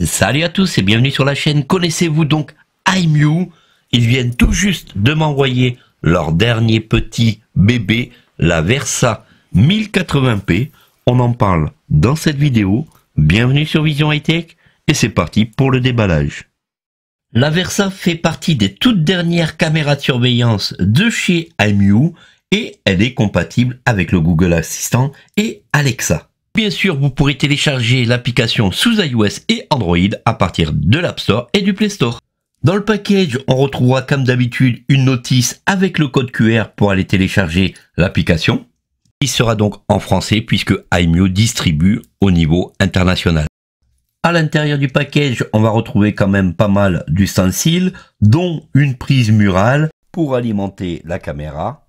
Salut à tous et bienvenue sur la chaîne. Connaissez-vous donc iMew Ils viennent tout juste de m'envoyer leur dernier petit bébé, la Versa 1080p. On en parle dans cette vidéo. Bienvenue sur Vision High Tech et c'est parti pour le déballage. La Versa fait partie des toutes dernières caméras de surveillance de chez iMew et elle est compatible avec le Google Assistant et Alexa. Bien sûr, vous pourrez télécharger l'application sous iOS et Android à partir de l'App Store et du Play Store. Dans le package, on retrouvera comme d'habitude une notice avec le code QR pour aller télécharger l'application. Il sera donc en français puisque iMew distribue au niveau international. À l'intérieur du package, on va retrouver quand même pas mal d'ustensiles, dont une prise murale pour alimenter la caméra.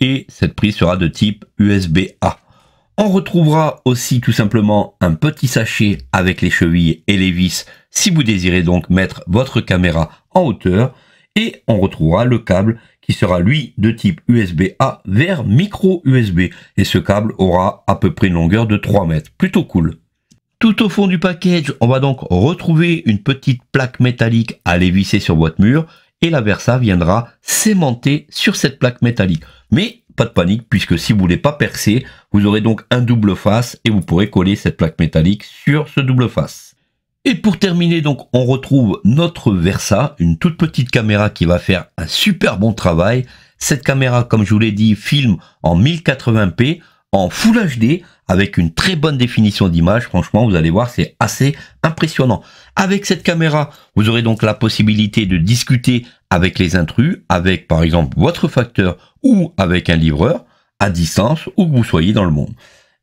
Et cette prise sera de type USB-A. On retrouvera aussi tout simplement un petit sachet avec les chevilles et les vis si vous désirez donc mettre votre caméra en hauteur et on retrouvera le câble qui sera lui de type USB-A vers micro USB et ce câble aura à peu près une longueur de 3 mètres. Plutôt cool. Tout au fond du package, on va donc retrouver une petite plaque métallique à les visser sur votre mur et la Versa viendra s'aimanter sur cette plaque métallique. Mais pas de panique puisque si vous voulez pas percer, vous aurez donc un double face et vous pourrez coller cette plaque métallique sur ce double face. Et pour terminer, donc, on retrouve notre Versa, une toute petite caméra qui va faire un super bon travail. Cette caméra, comme je vous l'ai dit, filme en 1080p, en Full HD, avec une très bonne définition d'image. Franchement, vous allez voir, c'est assez impressionnant. Avec cette caméra, vous aurez donc la possibilité de discuter avec les intrus, avec par exemple votre facteur ou avec un livreur à distance où vous soyez dans le monde.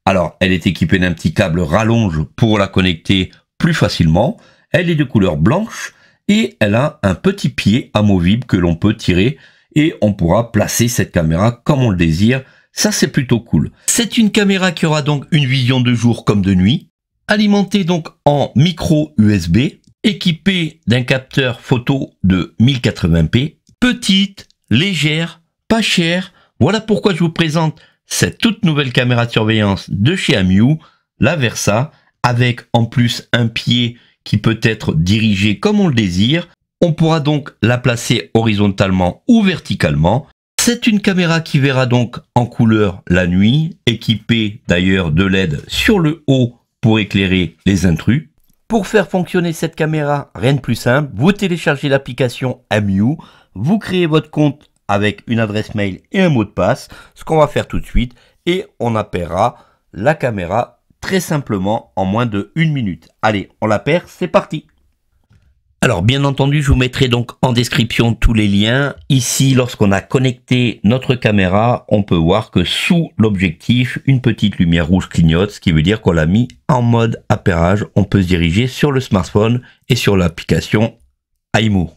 Alors, elle est équipée d'un petit câble rallonge pour la connecter plus facilement. Elle est de couleur blanche et elle a un petit pied amovible que l'on peut tirer et on pourra placer cette caméra comme on le désire. Ça, c'est plutôt cool. C'est une caméra qui aura donc une vision de jour comme de nuit, alimentée donc en micro USB, équipée d'un capteur photo de 1080p, petite, légère, pas chère. Voilà pourquoi je vous présente cette toute nouvelle caméra de surveillance de chez Amiu, la Versa, avec en plus un pied qui peut être dirigé comme on le désire. On pourra donc la placer horizontalement ou verticalement. C'est une caméra qui verra donc en couleur la nuit, équipée d'ailleurs de LED sur le haut pour éclairer les intrus. Pour faire fonctionner cette caméra, rien de plus simple, vous téléchargez l'application Amiu, vous créez votre compte avec une adresse mail et un mot de passe, ce qu'on va faire tout de suite, et on appaiera la caméra très simplement en moins de une minute. Allez, on la perd, c'est parti alors bien entendu, je vous mettrai donc en description tous les liens. Ici, lorsqu'on a connecté notre caméra, on peut voir que sous l'objectif, une petite lumière rouge clignote, ce qui veut dire qu'on l'a mis en mode appairage. On peut se diriger sur le smartphone et sur l'application iMo.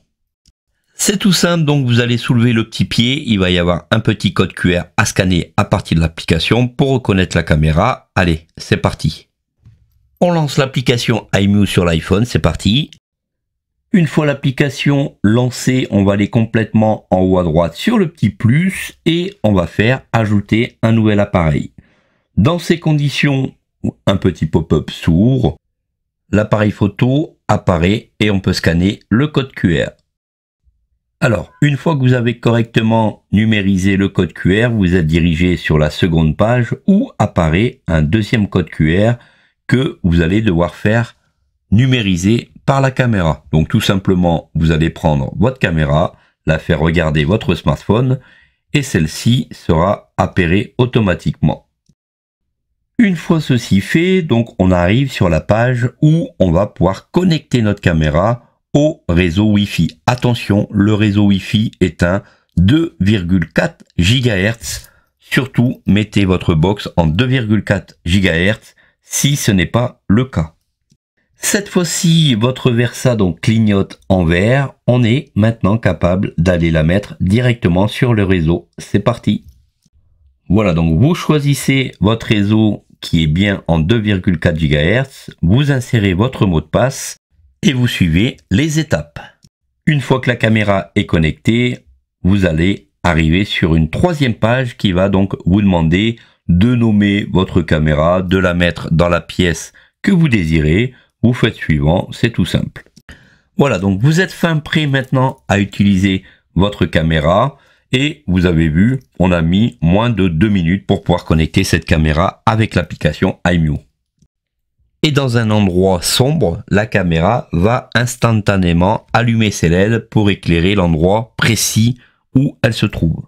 C'est tout simple, donc vous allez soulever le petit pied, il va y avoir un petit code QR à scanner à partir de l'application pour reconnaître la caméra. Allez, c'est parti. On lance l'application iMu sur l'iPhone, c'est parti. Une fois l'application lancée, on va aller complètement en haut à droite sur le petit plus et on va faire ajouter un nouvel appareil. Dans ces conditions, un petit pop-up s'ouvre, l'appareil photo apparaît et on peut scanner le code QR. Alors, une fois que vous avez correctement numérisé le code QR, vous êtes dirigé sur la seconde page où apparaît un deuxième code QR que vous allez devoir faire numériser par la caméra. Donc tout simplement, vous allez prendre votre caméra, la faire regarder votre smartphone et celle-ci sera appairée automatiquement. Une fois ceci fait, donc on arrive sur la page où on va pouvoir connecter notre caméra au réseau Wi-Fi. Attention, le réseau Wi-Fi est un 2,4 GHz. Surtout, mettez votre box en 2,4 GHz si ce n'est pas le cas. Cette fois-ci, votre Versa donc clignote en vert. On est maintenant capable d'aller la mettre directement sur le réseau. C'est parti. Voilà, donc vous choisissez votre réseau qui est bien en 2,4 GHz. Vous insérez votre mot de passe et vous suivez les étapes. Une fois que la caméra est connectée, vous allez arriver sur une troisième page qui va donc vous demander de nommer votre caméra, de la mettre dans la pièce que vous désirez. Vous faites suivant, c'est tout simple. Voilà, donc vous êtes fin prêt maintenant à utiliser votre caméra et vous avez vu, on a mis moins de deux minutes pour pouvoir connecter cette caméra avec l'application iMU. Et dans un endroit sombre, la caméra va instantanément allumer ses LED pour éclairer l'endroit précis où elle se trouve.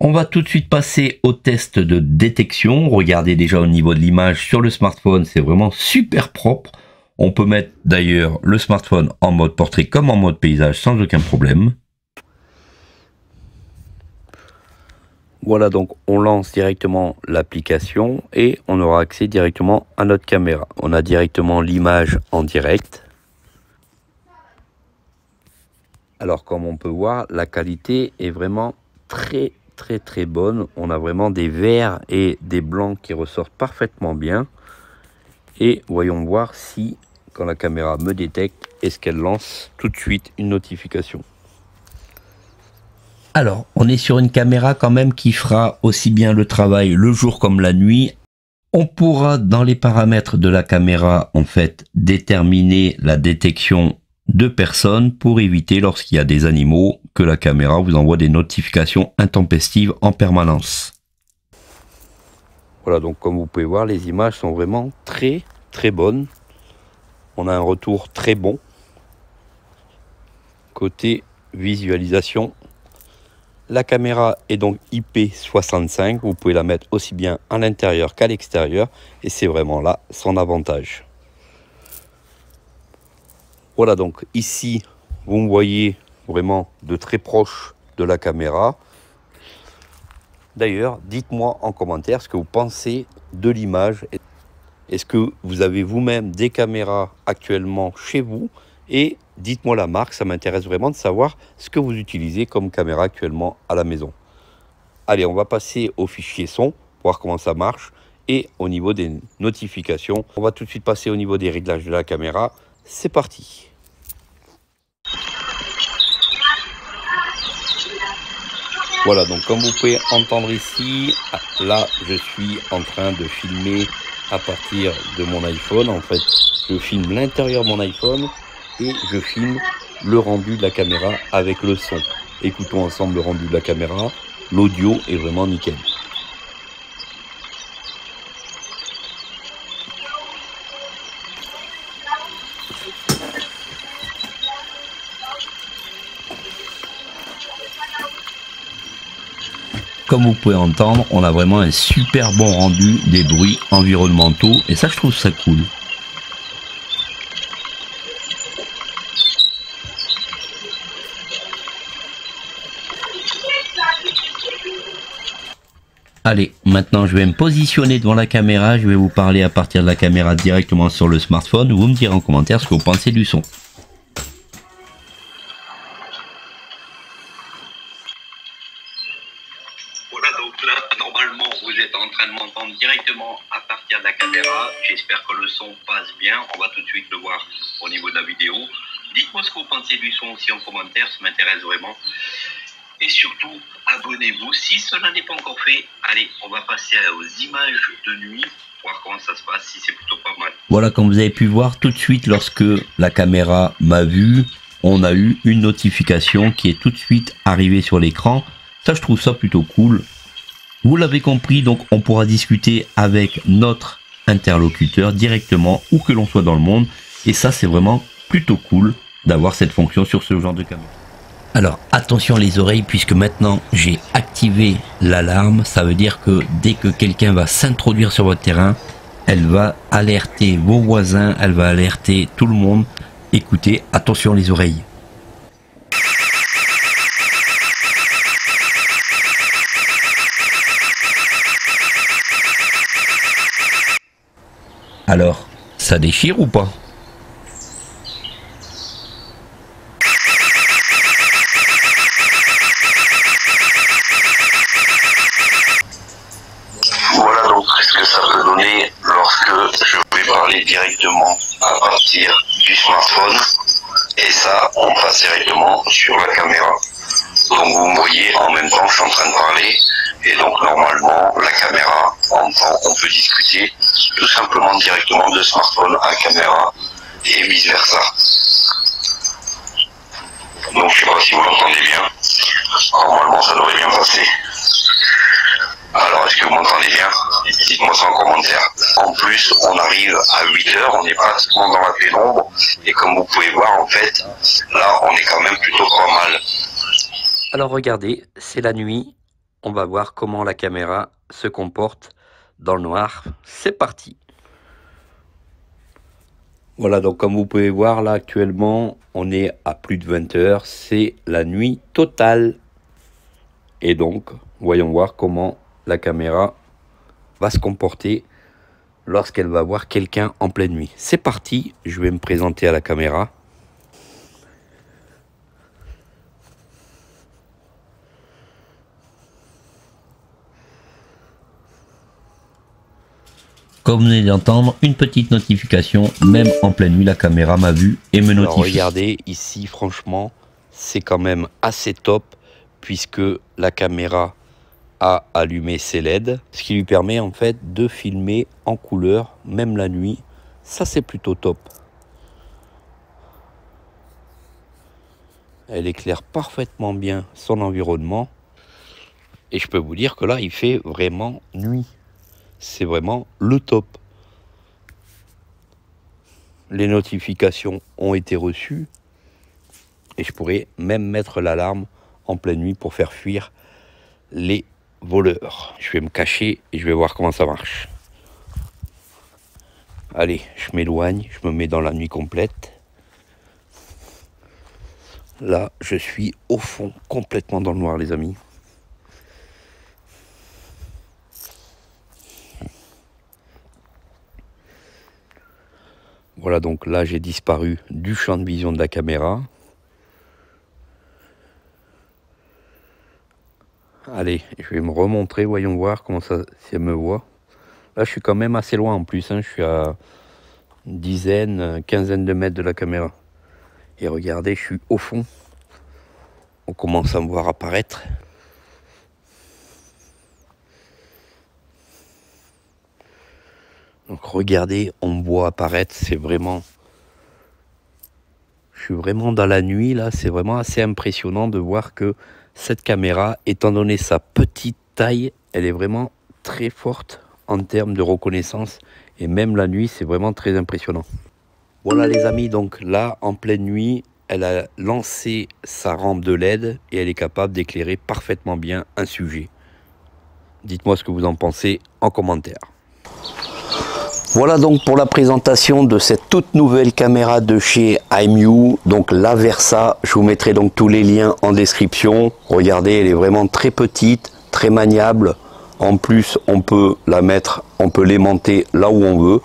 On va tout de suite passer au test de détection. Regardez déjà au niveau de l'image sur le smartphone, c'est vraiment super propre. On peut mettre d'ailleurs le smartphone en mode portrait comme en mode paysage sans aucun problème. Voilà donc on lance directement l'application et on aura accès directement à notre caméra. On a directement l'image en direct. Alors comme on peut voir, la qualité est vraiment très très très bonne. On a vraiment des verts et des blancs qui ressortent parfaitement bien. Et voyons voir si quand la caméra me détecte, est-ce qu'elle lance tout de suite une notification. Alors, on est sur une caméra quand même qui fera aussi bien le travail le jour comme la nuit. On pourra dans les paramètres de la caméra en fait déterminer la détection de personnes pour éviter lorsqu'il y a des animaux que la caméra vous envoie des notifications intempestives en permanence. Voilà donc comme vous pouvez voir les images sont vraiment très très bonnes on a un retour très bon. Côté visualisation, la caméra est donc IP65. Vous pouvez la mettre aussi bien à l'intérieur qu'à l'extérieur. Et c'est vraiment là son avantage. Voilà donc ici, vous me voyez vraiment de très proche de la caméra. D'ailleurs, dites-moi en commentaire ce que vous pensez de l'image. Est-ce que vous avez vous-même des caméras actuellement chez vous? Et dites-moi la marque, ça m'intéresse vraiment de savoir ce que vous utilisez comme caméra actuellement à la maison. Allez, on va passer au fichier son, voir comment ça marche. Et au niveau des notifications, on va tout de suite passer au niveau des réglages de la caméra. C'est parti Voilà, donc comme vous pouvez entendre ici, là je suis en train de filmer à partir de mon iPhone. En fait, je filme l'intérieur de mon iPhone et je filme le rendu de la caméra avec le son. Écoutons ensemble le rendu de la caméra. L'audio est vraiment nickel. Comme vous pouvez entendre, on a vraiment un super bon rendu des bruits environnementaux et ça je trouve ça cool. Allez, maintenant je vais me positionner devant la caméra, je vais vous parler à partir de la caméra directement sur le smartphone, vous me direz en commentaire ce que vous pensez du son. Partir de la caméra. J'espère que le son passe bien. On va tout de suite le voir au niveau de la vidéo. Dites-moi ce que vous pensez du son aussi en commentaire, ça m'intéresse vraiment. Et surtout, abonnez-vous si cela n'est pas encore fait. Allez, on va passer aux images de nuit, voir comment ça se passe, si c'est plutôt pas mal. Voilà, comme vous avez pu voir, tout de suite, lorsque la caméra m'a vu, on a eu une notification qui est tout de suite arrivée sur l'écran. Ça, je trouve ça plutôt cool. Vous l'avez compris, donc on pourra discuter avec notre interlocuteur directement où que l'on soit dans le monde. Et ça, c'est vraiment plutôt cool d'avoir cette fonction sur ce genre de caméra. Alors attention les oreilles puisque maintenant j'ai activé l'alarme. Ça veut dire que dès que quelqu'un va s'introduire sur votre terrain, elle va alerter vos voisins, elle va alerter tout le monde. Écoutez, attention les oreilles. Alors, ça déchire ou pas? Voilà donc ce que ça peut donner lorsque je vais parler directement à partir du smartphone. Et ça on passe directement sur la caméra. Donc vous me voyez en même temps que je suis en train de parler, Et donc normalement, la caméra, on, on peut discuter tout simplement directement de smartphone à caméra et vice versa. Donc je sais pas si vous l'entendez bien. Normalement ça devrait bien passer. Alors est-ce que vous m'entendez bien? Dites-moi ça en commentaire. En plus, on arrive à 8 heures, on pas pratiquement dans la pénombre. Et comme vous pouvez voir, en fait, là, on est quand même plutôt pas mal. Alors regardez, c'est la nuit. On va voir comment la caméra se comporte dans le noir. C'est parti Voilà, donc comme vous pouvez voir, là actuellement, on est à plus de 20 heures. C'est la nuit totale. Et donc, voyons voir comment la caméra va se comporter lorsqu'elle va voir quelqu'un en pleine nuit. C'est parti, je vais me présenter à la caméra. Comme vous venez d'entendre, une petite notification, même en pleine nuit, la caméra m'a vu et me notifie. regardez, ici, franchement, c'est quand même assez top, puisque la caméra a allumé ses LED, ce qui lui permet en fait de filmer en couleur, même la nuit. Ça, c'est plutôt top. Elle éclaire parfaitement bien son environnement. Et je peux vous dire que là, il fait vraiment nuit. C'est vraiment le top. Les notifications ont été reçues. Et je pourrais même mettre l'alarme en pleine nuit pour faire fuir les voleurs. Je vais me cacher et je vais voir comment ça marche. Allez, je m'éloigne, je me mets dans la nuit complète. Là, je suis au fond, complètement dans le noir, les amis. Voilà, donc là, j'ai disparu du champ de vision de la caméra. Allez, je vais me remontrer, voyons voir comment ça, si me voit. Là, je suis quand même assez loin en plus, hein. je suis à une dizaine, quinzaine de mètres de la caméra. Et regardez, je suis au fond. On commence à me voir apparaître. Donc regardez, on voit apparaître, c'est vraiment... Je suis vraiment dans la nuit là, c'est vraiment assez impressionnant de voir que cette caméra, étant donné sa petite taille, elle est vraiment très forte en termes de reconnaissance. Et même la nuit, c'est vraiment très impressionnant. Voilà les amis, donc là, en pleine nuit, elle a lancé sa rampe de LED et elle est capable d'éclairer parfaitement bien un sujet. Dites-moi ce que vous en pensez en commentaire. Voilà donc pour la présentation de cette toute nouvelle caméra de chez IMU, donc la Versa. Je vous mettrai donc tous les liens en description. Regardez, elle est vraiment très petite, très maniable. En plus, on peut la mettre, on peut l'aimanter là où on veut.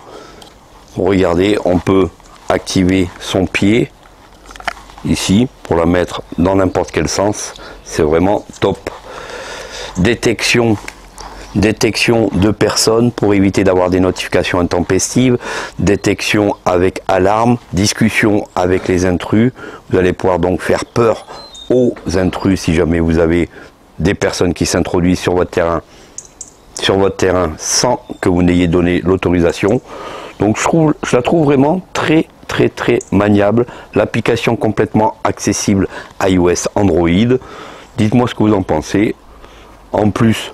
Regardez, on peut activer son pied ici pour la mettre dans n'importe quel sens. C'est vraiment top. Détection détection de personnes pour éviter d'avoir des notifications intempestives, détection avec alarme, discussion avec les intrus. Vous allez pouvoir donc faire peur aux intrus si jamais vous avez des personnes qui s'introduisent sur votre terrain sur votre terrain sans que vous n'ayez donné l'autorisation. Donc je, je la trouve vraiment très très très maniable. L'application complètement accessible iOS Android. Dites-moi ce que vous en pensez. En plus,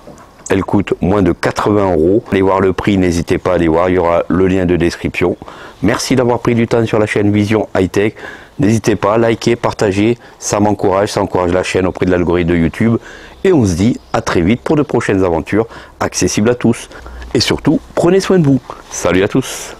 elle coûte moins de 80 euros. Allez voir le prix, n'hésitez pas à aller voir, il y aura le lien de description. Merci d'avoir pris du temps sur la chaîne Vision High Tech. N'hésitez pas à liker, partager, ça m'encourage, ça encourage la chaîne auprès de l'algorithme de YouTube. Et on se dit à très vite pour de prochaines aventures accessibles à tous. Et surtout, prenez soin de vous. Salut à tous